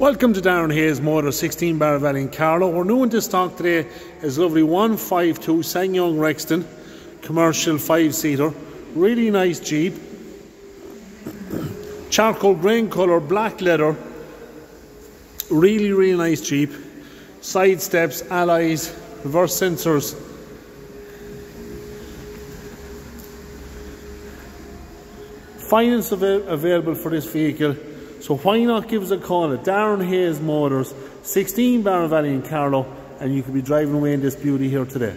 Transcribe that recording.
Welcome to Darren Hayes Motor 16 Barrow Valley in Carlow. We're new into stock today is lovely 152 SsangYong Rexton commercial 5 seater. Really nice Jeep. Charcoal green colour, black leather. Really, really nice Jeep. Side steps, alloys, reverse sensors. Finance av available for this vehicle so why not give us a call at Darren Hayes Motors, 16 Barrow Valley in Carlow, and you could be driving away in this beauty here today.